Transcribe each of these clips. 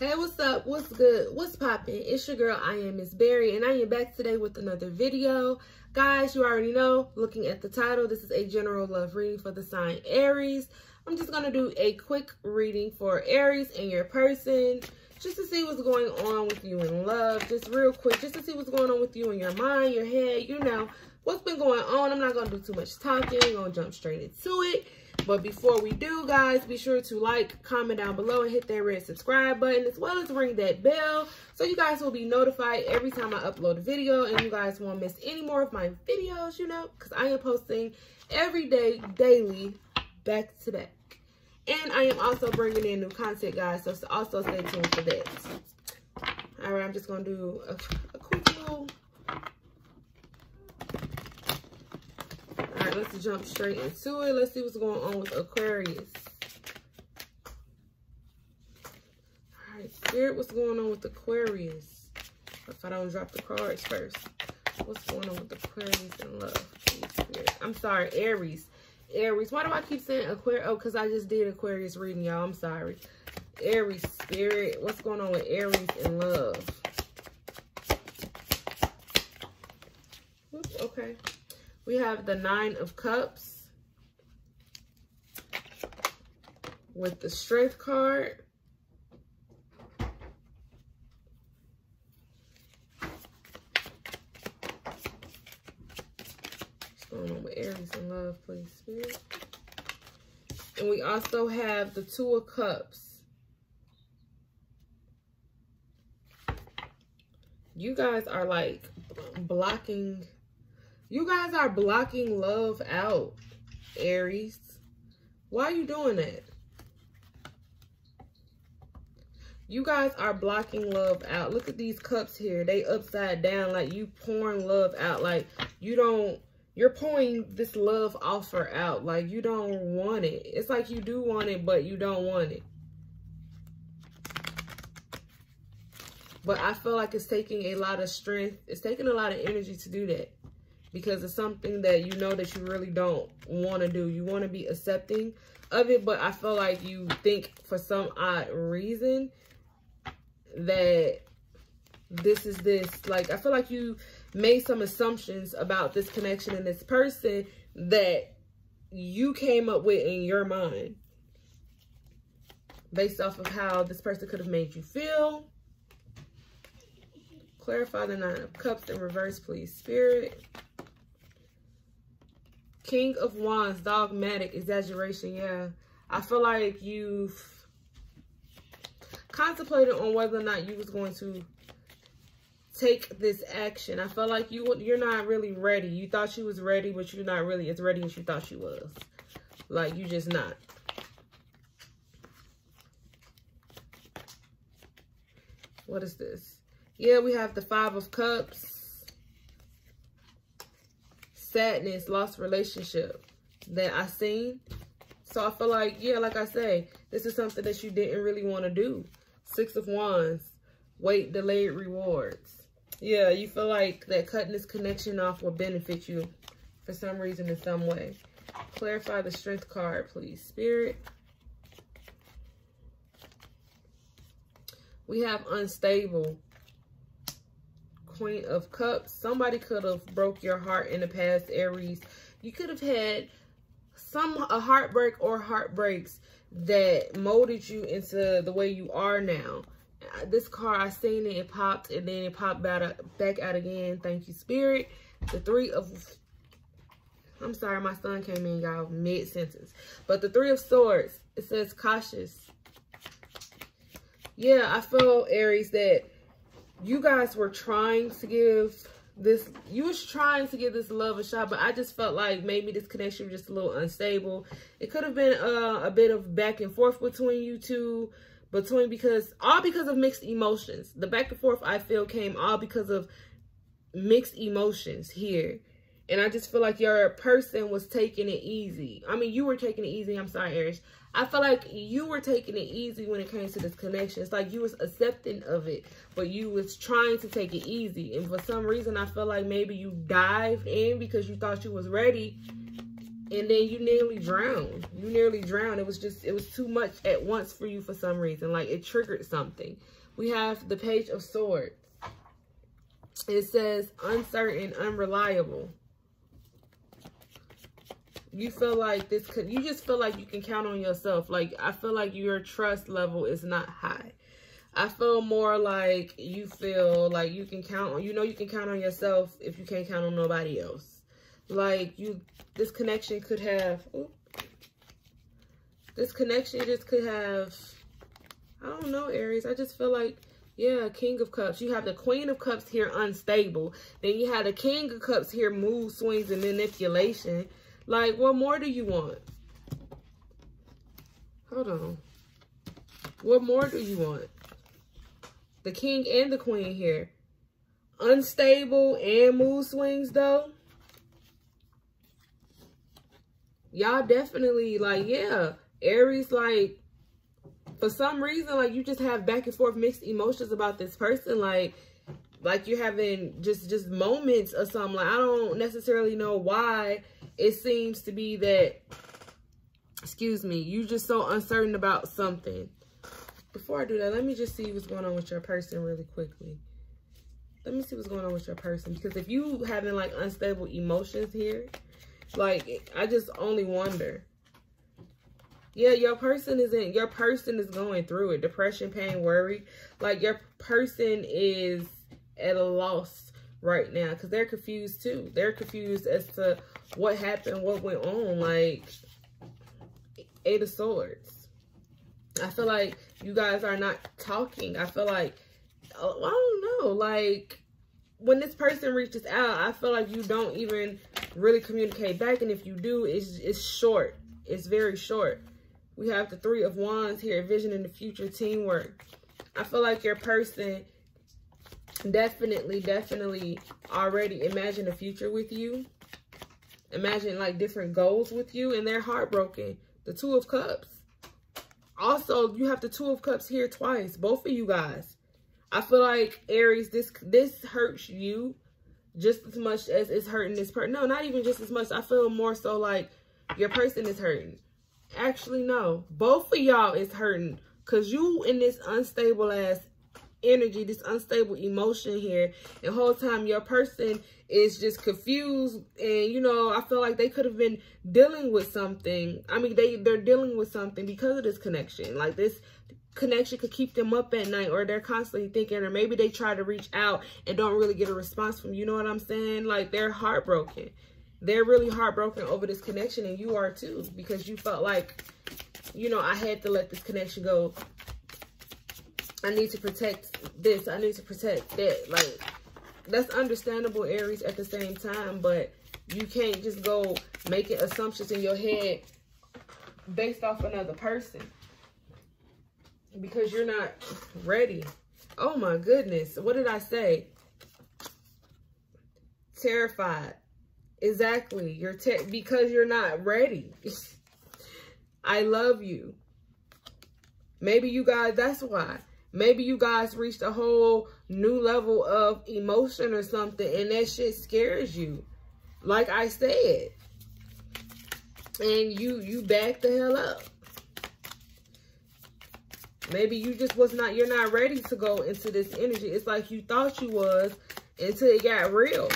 Hey, what's up? What's good? What's poppin'? It's your girl, I am Miss Berry, and I am back today with another video. Guys, you already know, looking at the title, this is a general love reading for the sign Aries. I'm just going to do a quick reading for Aries and your person, just to see what's going on with you in love, just real quick, just to see what's going on with you in your mind, your head, you know, what's been going on. I'm not going to do too much talking, I'm going to jump straight into it. But before we do, guys, be sure to like, comment down below, and hit that red subscribe button, as well as ring that bell, so you guys will be notified every time I upload a video, and you guys won't miss any more of my videos, you know, because I am posting every day, daily, back to back. And I am also bringing in new content, guys, so also stay tuned for that. All right, I'm just going to do a, a quick little right, let's jump straight into it. Let's see what's going on with Aquarius. All right, Spirit, what's going on with Aquarius? If I don't drop the cards first. What's going on with Aquarius and love? I'm sorry, Aries. Aries. Why do I keep saying Aquarius? Oh, because I just did Aquarius reading, y'all. I'm sorry. Aries Spirit. What's going on with Aries and love? Oops, okay. We have the Nine of Cups with the Strength card. What's going on with Aries and love, please, Spirit? And we also have the Two of Cups. You guys are like blocking you guys are blocking love out, Aries. Why are you doing that? You guys are blocking love out. Look at these cups here. They upside down like you pouring love out. Like you don't, you're pouring this love offer out. Like you don't want it. It's like you do want it, but you don't want it. But I feel like it's taking a lot of strength. It's taking a lot of energy to do that because it's something that you know that you really don't want to do. You want to be accepting of it, but I feel like you think for some odd reason that this is this. Like, I feel like you made some assumptions about this connection and this person that you came up with in your mind based off of how this person could have made you feel. Clarify the Nine of Cups in reverse, please, Spirit. King of Wands, dogmatic, exaggeration. Yeah, I feel like you've contemplated on whether or not you was going to take this action. I feel like you you're not really ready. You thought she was ready, but you're not really as ready as you thought she was. Like you just not. What is this? Yeah, we have the Five of Cups sadness, lost relationship that I seen. So I feel like, yeah, like I say, this is something that you didn't really want to do. Six of Wands, wait, delayed rewards. Yeah, you feel like that cutting this connection off will benefit you for some reason in some way. Clarify the strength card, please. Spirit. We have unstable. Queen of Cups. Somebody could have broke your heart in the past, Aries. You could have had some a heartbreak or heartbreaks that molded you into the way you are now. This card, I seen it, it popped, and then it popped back, back out again. Thank you, Spirit. The Three of... I'm sorry, my son came in, y'all, mid-sentence. But the Three of Swords, it says cautious. Yeah, I feel, Aries, that you guys were trying to give this you was trying to give this love a shot but i just felt like maybe this connection was just a little unstable. It could have been uh, a bit of back and forth between you two between because all because of mixed emotions. The back and forth i feel came all because of mixed emotions here and i just feel like your person was taking it easy i mean you were taking it easy i'm sorry Aries. I feel like you were taking it easy when it came to this connection. It's like you was accepting of it, but you was trying to take it easy. And for some reason, I feel like maybe you dived in because you thought you was ready. and then you nearly drowned. You nearly drowned. It was just, it was too much at once for you for some reason. Like it triggered something. We have the Page of Swords. It says uncertain, unreliable. You feel like this could, you just feel like you can count on yourself. Like, I feel like your trust level is not high. I feel more like you feel like you can count on, you know, you can count on yourself if you can't count on nobody else. Like you, this connection could have, oops, this connection just could have, I don't know, Aries. I just feel like, yeah, King of Cups. You have the Queen of Cups here unstable. Then you have the King of Cups here mood swings and manipulation. Like, what more do you want? Hold on. What more do you want? The king and the queen here. Unstable and mood swings, though. Y'all definitely, like, yeah. Aries, like, for some reason, like, you just have back and forth mixed emotions about this person. Like, like you're having just just moments or something like i don't necessarily know why it seems to be that excuse me you just so uncertain about something. Before i do that let me just see what's going on with your person really quickly. Let me see what's going on with your person because if you having like unstable emotions here like i just only wonder. Yeah your person isn't your person is going through it. Depression pain worry. Like your person is at a loss right now because they're confused too. They're confused as to what happened, what went on. Like, Eight of Swords. I feel like you guys are not talking. I feel like, oh, I don't know, like, when this person reaches out, I feel like you don't even really communicate back. And if you do, it's, it's short. It's very short. We have the Three of Wands here, vision in the future, teamwork. I feel like your person definitely, definitely already imagine a future with you. Imagine like different goals with you and they're heartbroken. The Two of Cups. Also, you have the Two of Cups here twice. Both of you guys. I feel like Aries, this this hurts you just as much as it's hurting this person. No, not even just as much. I feel more so like your person is hurting. Actually, no. Both of y'all is hurting. Because you in this unstable ass energy, this unstable emotion here. And whole time your person is just confused. And, you know, I feel like they could have been dealing with something. I mean, they, they're dealing with something because of this connection. Like this connection could keep them up at night or they're constantly thinking or maybe they try to reach out and don't really get a response from you know what i'm saying like they're heartbroken they're really heartbroken over this connection and you are too because you felt like you know i had to let this connection go I need to protect this. I need to protect that. Like, that's understandable, Aries, at the same time. But you can't just go making assumptions in your head based off another person. Because you're not ready. Oh, my goodness. What did I say? Terrified. Exactly. You're because you're not ready. I love you. Maybe you guys, that's why. Maybe you guys reached a whole new level of emotion or something and that shit scares you. Like I said. And you you back the hell up. Maybe you just was not, you're not ready to go into this energy. It's like you thought you was until it got real.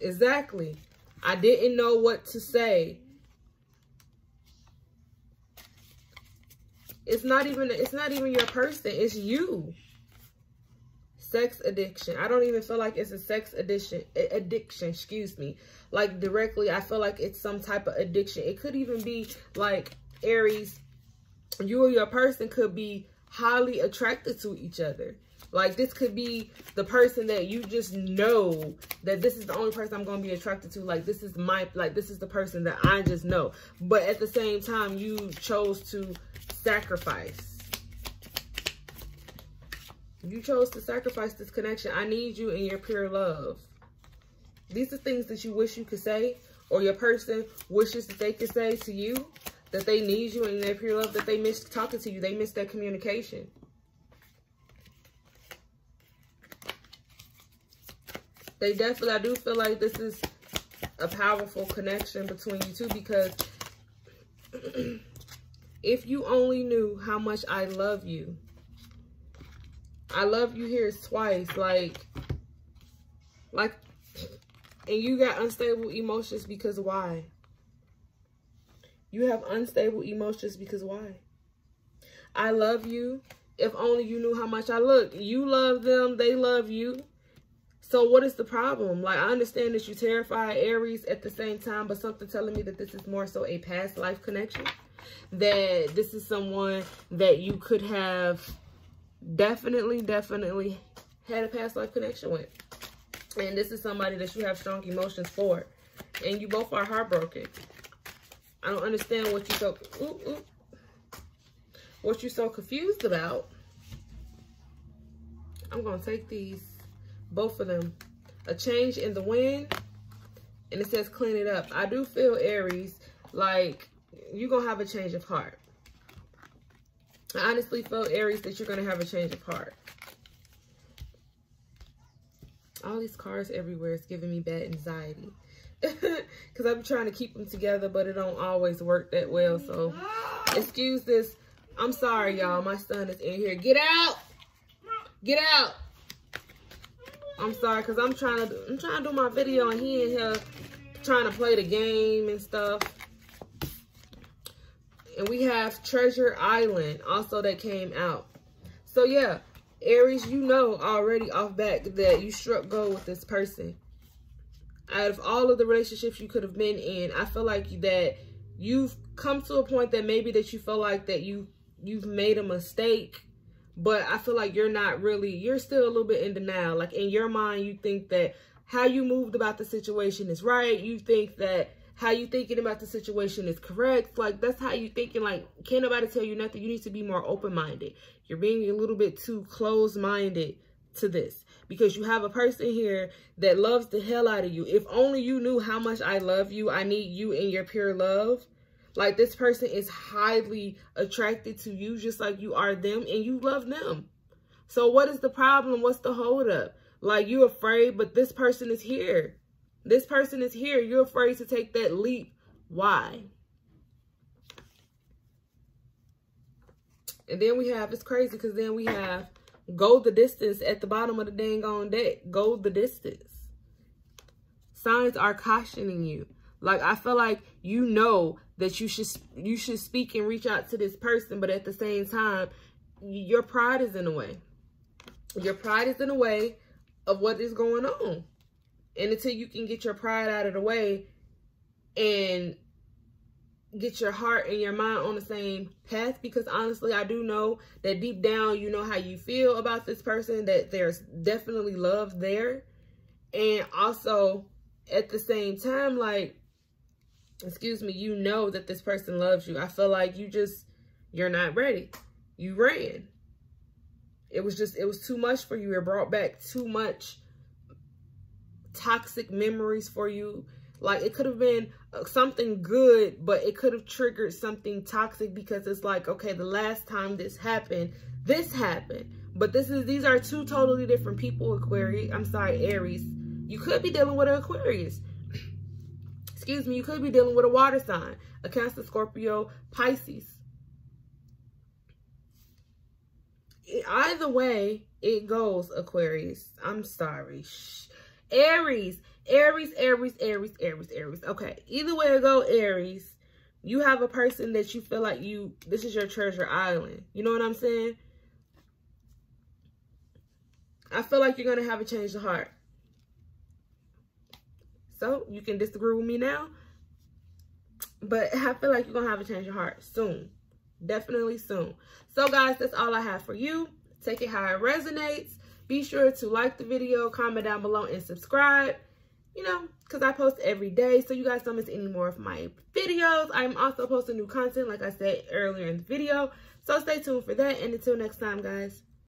Exactly. I didn't know what to say. It's not even it's not even your person. It's you. Sex addiction. I don't even feel like it's a sex addiction addiction, excuse me. Like directly, I feel like it's some type of addiction. It could even be like Aries, you or your person could be highly attracted to each other. Like this could be the person that you just know that this is the only person I'm going to be attracted to. Like this is my, like this is the person that I just know. But at the same time, you chose to sacrifice. You chose to sacrifice this connection. I need you in your pure love. These are things that you wish you could say or your person wishes that they could say to you that they need you in their pure love, that they miss talking to you. They miss that communication. They definitely, I do feel like this is a powerful connection between you two because if you only knew how much I love you, I love you here twice, like, like, and you got unstable emotions because why? You have unstable emotions because why? I love you. If only you knew how much I look. You love them. They love you. So what is the problem? Like, I understand that you terrify Aries at the same time, but something telling me that this is more so a past life connection. That this is someone that you could have definitely, definitely had a past life connection with. And this is somebody that you have strong emotions for. And you both are heartbroken. I don't understand what you so ooh, ooh, what you're so confused about. I'm gonna take these, both of them. A change in the wind, and it says clean it up. I do feel Aries, like you're gonna have a change of heart. I honestly feel Aries that you're gonna have a change of heart. All these cars everywhere is giving me bad anxiety because I'm trying to keep them together, but it don't always work that well. So excuse this. I'm sorry, y'all. My son is in here. Get out. Get out. I'm sorry, because I'm trying to I'm trying to do my video and he in here trying to play the game and stuff. And we have Treasure Island also that came out. So yeah, Aries, you know already off back that you struck gold with this person out of all of the relationships you could have been in, I feel like that you've come to a point that maybe that you feel like that you you've made a mistake, but I feel like you're not really you're still a little bit in denial. Like in your mind, you think that how you moved about the situation is right. You think that how you thinking about the situation is correct. Like that's how you thinking. Like can't nobody tell you nothing. You need to be more open minded. You're being a little bit too close minded to this because you have a person here that loves the hell out of you. If only you knew how much I love you, I need you in your pure love. Like this person is highly attracted to you just like you are them and you love them. So what is the problem? What's the holdup? Like you're afraid, but this person is here. This person is here. You're afraid to take that leap. Why? And then we have, it's crazy because then we have Go the distance at the bottom of the dang on deck. Go the distance. Signs are cautioning you. Like I feel like you know that you should you should speak and reach out to this person, but at the same time, your pride is in the way. Your pride is in the way of what is going on. And until you can get your pride out of the way and get your heart and your mind on the same path because honestly I do know that deep down you know how you feel about this person that there's definitely love there and also at the same time like excuse me you know that this person loves you I feel like you just you're not ready you ran it was just it was too much for you it brought back too much toxic memories for you like it could have been uh, something good, but it could have triggered something toxic because it's like, okay, the last time this happened, this happened. But this is these are two totally different people, Aquarius. I'm sorry, Aries. You could be dealing with an Aquarius. Excuse me, you could be dealing with a water sign, a Cancer, Scorpio, Pisces. Either way it goes, Aquarius. I'm sorry. Aries, Aries, Aries, Aries, Aries, Aries. Okay, either way it go, Aries, you have a person that you feel like you, this is your treasure island. You know what I'm saying? I feel like you're going to have a change of heart. So, you can disagree with me now. But I feel like you're going to have a change of heart soon. Definitely soon. So, guys, that's all I have for you. Take it how it resonates. Be sure to like the video, comment down below, and subscribe. You know, because I post every day, so you guys don't miss any more of my videos. I'm also posting new content, like I said earlier in the video. So stay tuned for that, and until next time, guys.